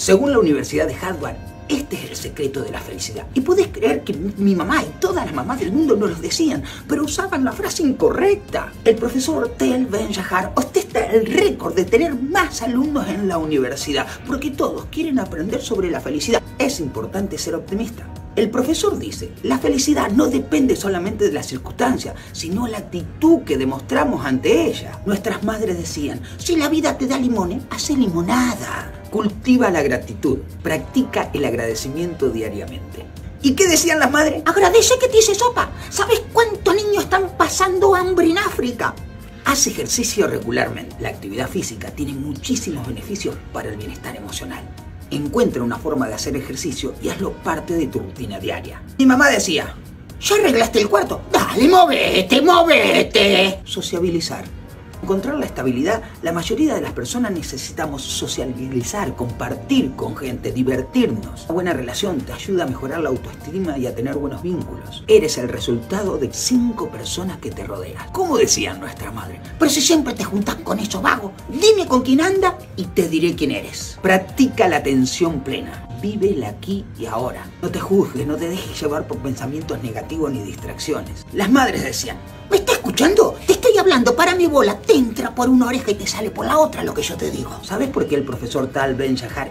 Según la Universidad de Harvard, este es el secreto de la felicidad. Y podés creer que mi mamá y todas las mamás del mundo nos lo decían, pero usaban la frase incorrecta. El profesor Tel Ben Shahar ostenta el récord de tener más alumnos en la universidad, porque todos quieren aprender sobre la felicidad. Es importante ser optimista. El profesor dice, la felicidad no depende solamente de las circunstancias, sino la actitud que demostramos ante ella. Nuestras madres decían, si la vida te da limones, hace limonada. Cultiva la gratitud, practica el agradecimiento diariamente. ¿Y qué decían las madres? Agradece que te hice sopa. ¿Sabes cuántos niños están pasando hambre en África? Haz ejercicio regularmente. La actividad física tiene muchísimos beneficios para el bienestar emocional. Encuentra una forma de hacer ejercicio y hazlo parte de tu rutina diaria. Mi mamá decía, ¿ya arreglaste el cuarto? Dale, movete, movete. Sociabilizar encontrar la estabilidad, la mayoría de las personas necesitamos socializar, compartir con gente, divertirnos. Una buena relación te ayuda a mejorar la autoestima y a tener buenos vínculos. Eres el resultado de cinco personas que te rodean. Como decían nuestra madre. Pero si siempre te juntas con esos vagos, dime con quién anda y te diré quién eres. Practica la atención plena. Vive aquí y ahora. No te juzgues, no te dejes llevar por pensamientos negativos ni distracciones. Las madres decían, ¿me está escuchando? Te hablando para mi bola. Te entra por una oreja y te sale por la otra lo que yo te digo. ¿Sabes por qué el profesor Tal Ben Shahar